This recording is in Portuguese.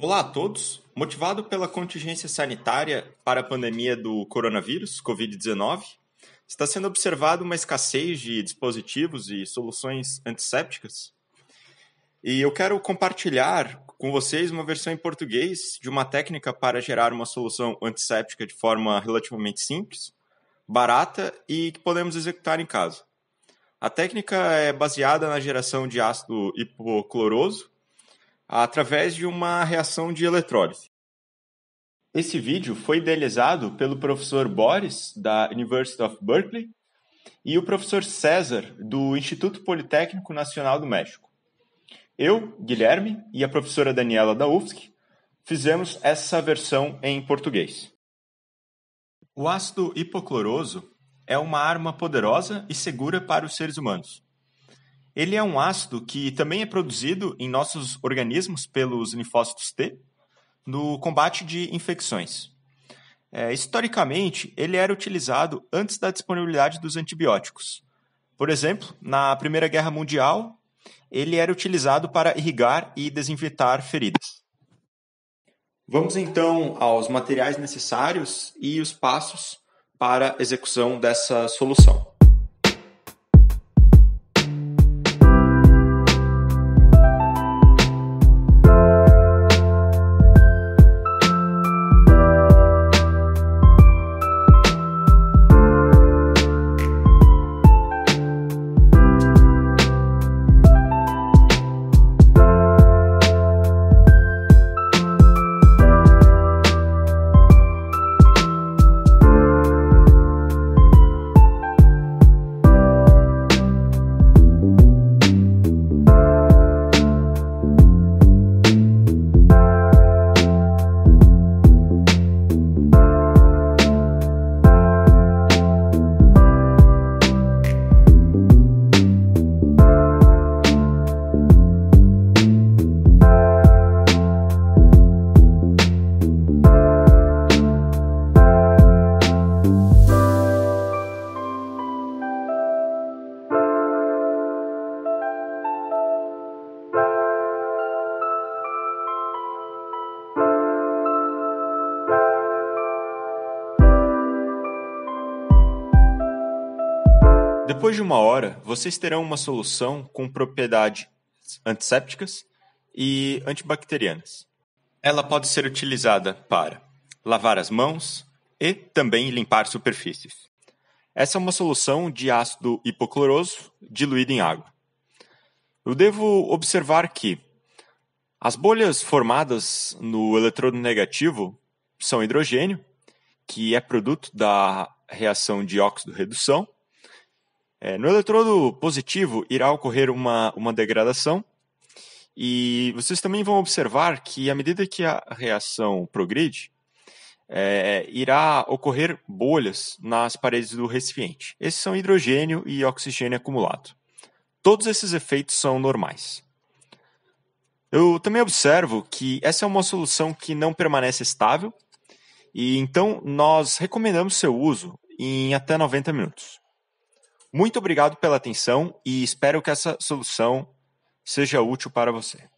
Olá a todos. Motivado pela contingência sanitária para a pandemia do coronavírus, Covid-19, está sendo observada uma escassez de dispositivos e soluções antissépticas. E eu quero compartilhar com vocês uma versão em português de uma técnica para gerar uma solução antisséptica de forma relativamente simples, barata e que podemos executar em casa. A técnica é baseada na geração de ácido hipocloroso através de uma reação de eletrólise. Esse vídeo foi idealizado pelo professor Boris, da University of Berkeley, e o professor César, do Instituto Politécnico Nacional do México. Eu, Guilherme, e a professora Daniela da UFSC fizemos essa versão em português. O ácido hipocloroso é uma arma poderosa e segura para os seres humanos. Ele é um ácido que também é produzido em nossos organismos pelos linfócitos T no combate de infecções. É, historicamente, ele era utilizado antes da disponibilidade dos antibióticos. Por exemplo, na Primeira Guerra Mundial, ele era utilizado para irrigar e desinfetar feridas. Vamos então aos materiais necessários e os passos para execução dessa solução. Depois de uma hora, vocês terão uma solução com propriedades antissépticas e antibacterianas. Ela pode ser utilizada para lavar as mãos e também limpar superfícies. Essa é uma solução de ácido hipocloroso diluído em água. Eu devo observar que as bolhas formadas no eletrodo negativo são hidrogênio, que é produto da reação de óxido-redução, é, no eletrodo positivo irá ocorrer uma, uma degradação e vocês também vão observar que à medida que a reação progride, é, irá ocorrer bolhas nas paredes do recipiente. Esses são hidrogênio e oxigênio acumulado. Todos esses efeitos são normais. Eu também observo que essa é uma solução que não permanece estável e então nós recomendamos seu uso em até 90 minutos. Muito obrigado pela atenção e espero que essa solução seja útil para você.